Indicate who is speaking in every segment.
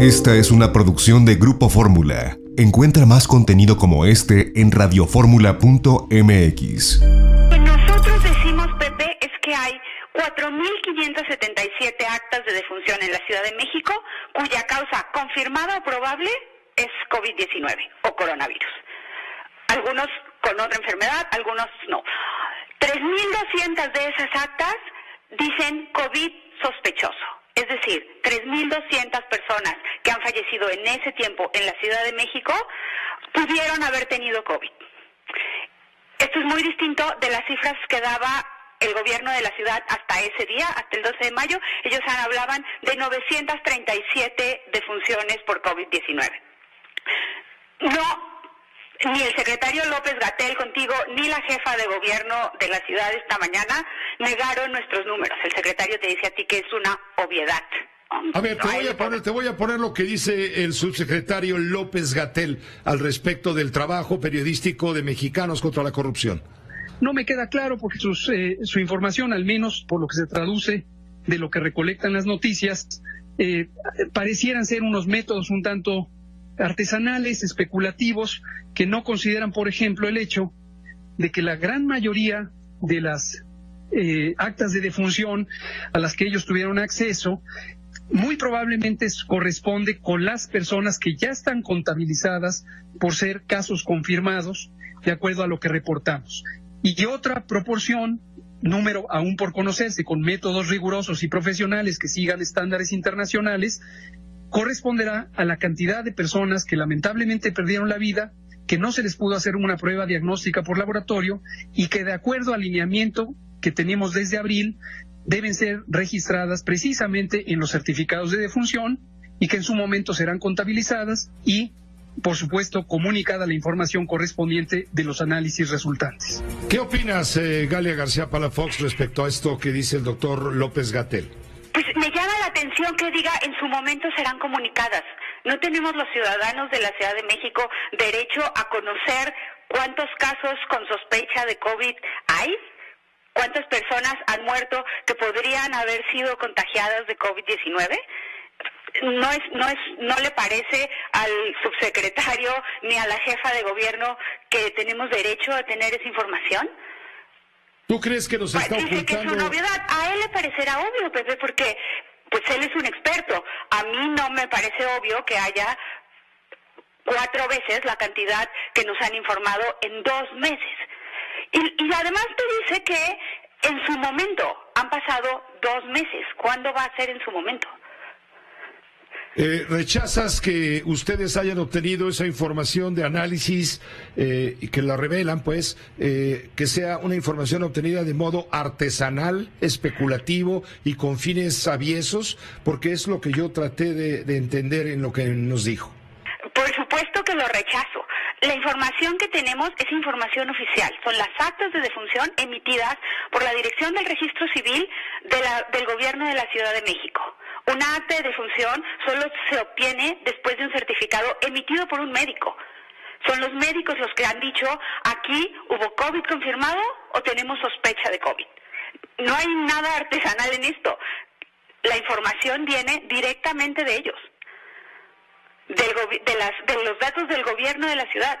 Speaker 1: Esta es una producción de Grupo Fórmula. Encuentra más contenido como este en radioformula.mx.
Speaker 2: nosotros decimos, Pepe, es que hay 4.577 actas de defunción en la Ciudad de México cuya causa confirmada o probable es COVID-19 o coronavirus. Algunos con otra enfermedad, algunos no. 3.200 de esas actas dicen COVID sospechoso. Es decir, 3.200 personas que han fallecido en ese tiempo en la Ciudad de México pudieron haber tenido COVID. Esto es muy distinto de las cifras que daba el gobierno de la ciudad hasta ese día, hasta el 12 de mayo. Ellos hablaban de 937 defunciones por COVID-19. No ni el secretario López Gatel contigo, ni la jefa de gobierno de la ciudad esta mañana negaron nuestros números. El secretario te dice a ti que es una obviedad.
Speaker 3: A ver, te voy a, poner, te voy a poner lo que dice el subsecretario López Gatel al respecto del trabajo periodístico de Mexicanos contra la corrupción.
Speaker 4: No me queda claro porque eh, su información, al menos por lo que se traduce de lo que recolectan las noticias, eh, parecieran ser unos métodos un tanto artesanales, especulativos, que no consideran, por ejemplo, el hecho de que la gran mayoría de las eh, actas de defunción a las que ellos tuvieron acceso muy probablemente corresponde con las personas que ya están contabilizadas por ser casos confirmados, de acuerdo a lo que reportamos. Y otra proporción, número aún por conocerse, con métodos rigurosos y profesionales que sigan estándares internacionales, corresponderá a la cantidad de personas que lamentablemente perdieron la vida, que no se les pudo hacer una prueba diagnóstica por laboratorio y que de acuerdo al alineamiento que tenemos desde abril deben ser registradas precisamente en los certificados de defunción y que en su momento serán contabilizadas y por supuesto, comunicada la información correspondiente de los análisis resultantes.
Speaker 3: ¿Qué opinas, eh, Galia García Palafox, respecto a esto que dice el doctor López Gatel?
Speaker 2: Atención que diga en su momento serán comunicadas. ¿No tenemos los ciudadanos de la Ciudad de México derecho a conocer cuántos casos con sospecha de COVID hay? ¿Cuántas personas han muerto que podrían haber sido contagiadas de COVID-19? no es no es no le parece al subsecretario ni a la jefa de gobierno que tenemos derecho a tener esa información
Speaker 3: ¿Tú crees que nos está
Speaker 2: Dice que es una obviedad. A él le parecerá obvio, Pepe, porque pues él es un experto. A mí no me parece obvio que haya cuatro veces la cantidad que nos han informado en dos meses. Y, y además te dice que en su momento han pasado dos meses. ¿Cuándo va a ser en su momento?
Speaker 3: Eh, ¿Rechazas que ustedes hayan obtenido esa información de análisis eh, y que la revelan, pues, eh, que sea una información obtenida de modo artesanal, especulativo y con fines aviesos? Porque es lo que yo traté de, entender en lo que nos dijo.
Speaker 2: Por supuesto que lo rechazo. La información que tenemos es información oficial. Son las actas de defunción emitidas por la Dirección del Registro Civil del Gobierno de la Ciudad de México. Un acta de defunción solo se obtiene después de un certificado emitido por un médico. Son los médicos los que han dicho, aquí hubo COVID confirmado o tenemos sospecha de COVID. No hay nada artesanal en esto. La información viene directamente de ellos, de, las, de los datos del gobierno de la ciudad.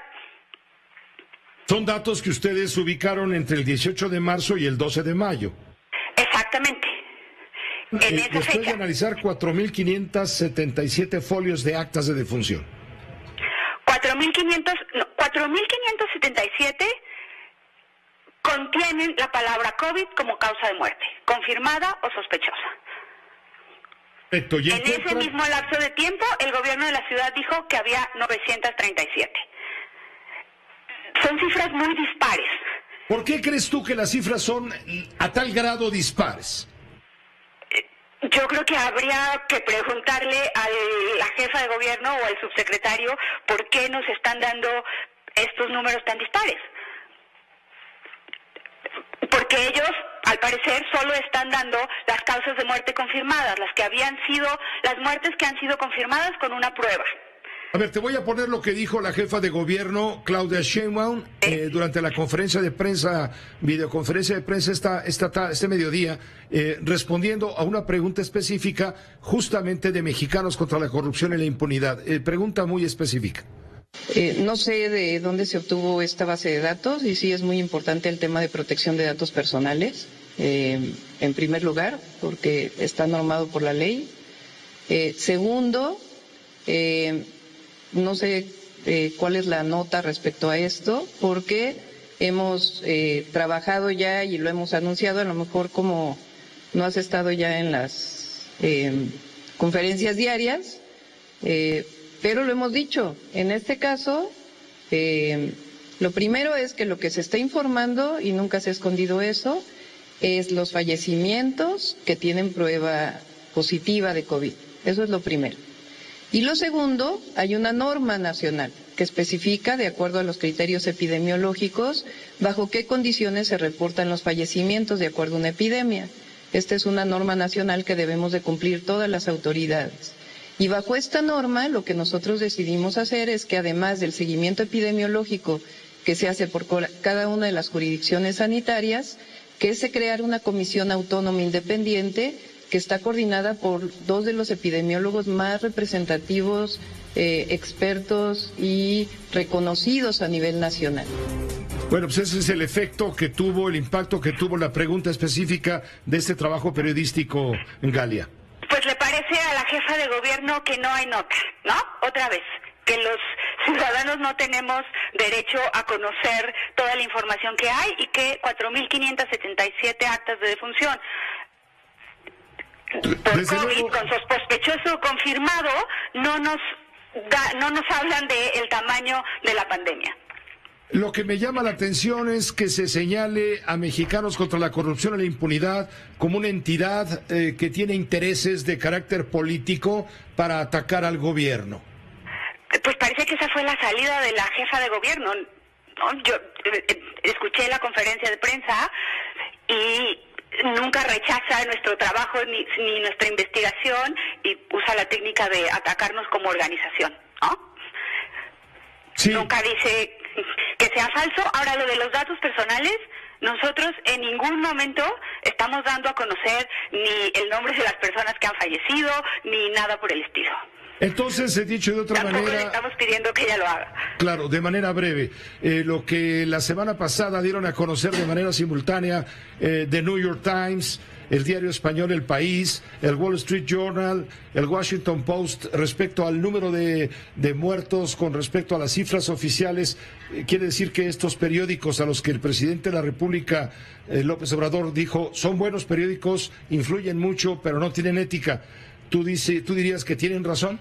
Speaker 3: Son datos que ustedes ubicaron entre el 18 de marzo y el 12 de mayo.
Speaker 2: Exactamente. En
Speaker 3: eh, después de analizar 4.577 folios de actas de defunción.
Speaker 2: 4.577 contienen la palabra COVID como causa de muerte, confirmada o sospechosa.
Speaker 3: Perfecto.
Speaker 2: en ese mismo lapso de tiempo, el gobierno de la ciudad dijo que había 937. Son cifras muy dispares.
Speaker 3: ¿Por qué crees tú que las cifras son a tal grado dispares?
Speaker 2: Yo creo que habría que preguntarle a la jefa de gobierno o al subsecretario por qué nos están dando estos números tan dispares. Porque ellos, al parecer, solo están dando las causas de muerte confirmadas, las que habían sido, las muertes que han sido confirmadas con una prueba.
Speaker 3: A ver, te voy a poner lo que dijo la jefa de gobierno, Claudia Sheinbaum, eh, durante la conferencia de prensa, videoconferencia de prensa esta, esta, este mediodía, eh, respondiendo a una pregunta específica justamente de mexicanos contra la corrupción y la impunidad. Eh, pregunta muy específica.
Speaker 5: no sé de dónde se obtuvo esta base de datos y sí es muy importante el tema de protección de datos personales, en primer lugar, porque está normado por la ley. segundo, no sé eh, cuál es la nota respecto a esto, porque hemos eh, trabajado ya y lo hemos anunciado, a lo mejor como no has estado ya en las em, conferencias diarias, eh, pero lo hemos dicho. En este caso, em, lo primero es que lo que se está informando, y nunca se ha escondido eso, es los fallecimientos que tienen prueba positiva de COVID. Eso es lo primero. Y lo segundo, hay una norma nacional que especifica, de acuerdo a los criterios epidemiológicos, bajo qué condiciones se reportan los fallecimientos de acuerdo a una epidemia. Esta es una norma nacional que debemos de cumplir todas las autoridades. Y bajo esta norma, lo que nosotros decidimos hacer es que además del seguimiento epidemiológico que se hace por cada una de las jurisdicciones sanitarias, que se crear una comisión autónoma independiente que está coordinada por dos de los epidemiólogos más representativos, eh, expertos y reconocidos a nivel nacional.
Speaker 3: Bueno, pues ese es el efecto que tuvo, el impacto que tuvo la pregunta específica de este trabajo periodístico en Galia.
Speaker 2: Pues le parece a la jefa de gobierno que no hay nota, ¿no? Otra vez, que los ciudadanos no tenemos derecho a conocer toda la información que hay y que 4.577 actas de defunción por COVID con sospechoso confirmado no nos no nos hablan del tamaño de la pandemia.
Speaker 3: Lo que me llama la atención es que se señale a Mexicanos contra la corrupción y la impunidad como una entidad eh, que tiene intereses de carácter político para atacar al gobierno.
Speaker 2: Pues parece que esa fue la salida de la jefa de gobierno. Yo eh, eh, escuché la conferencia de prensa y nunca rechaza nuestro trabajo ni, nuestra investigación y usa la técnica de atacarnos como organización, ¿no? Nunca dice que sea falso. Ahora, lo de los datos personales, nosotros en ningún momento estamos dando a conocer ni el nombre de las personas que han fallecido, ni nada por el estilo.
Speaker 3: Entonces, he dicho de otra manera.
Speaker 2: estamos pidiendo que ella lo haga.
Speaker 3: Claro, de manera breve. Eh, lo que la semana pasada dieron a conocer de manera simultánea eh, The New York Times, el diario español El País, el Wall Street Journal, el Washington Post, respecto al número de, muertos, con respecto a las cifras oficiales, eh, quiere decir que estos periódicos a los que el presidente de la República, López Obrador, dijo, son buenos periódicos, influyen mucho, pero no tienen ética. ¿Tú, dice, ¿Tú dirías que tienen razón?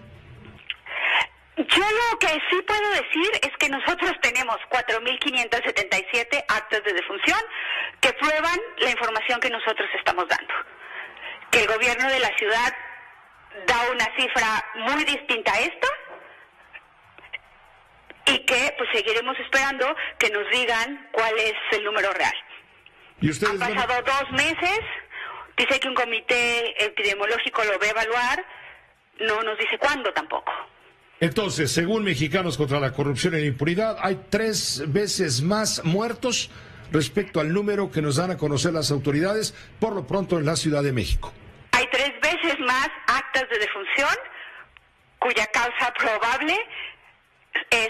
Speaker 2: Yo lo que sí puedo decir es que nosotros tenemos 4.577 actos de defunción que prueban la información que nosotros estamos dando. Que el gobierno de la ciudad da una cifra muy distinta a esta y que pues seguiremos esperando que nos digan cuál es el número real.
Speaker 3: ¿Y ustedes
Speaker 2: Han pasado dos meses, dice que un comité epidemiológico lo va a evaluar, no nos dice cuándo tampoco.
Speaker 3: Entonces, según Mexicanos contra la Corrupción y la Impunidad, hay tres veces más muertos respecto al número que nos dan a conocer las autoridades, por lo pronto en la Ciudad de México.
Speaker 2: Hay tres veces más actas de defunción cuya causa probable es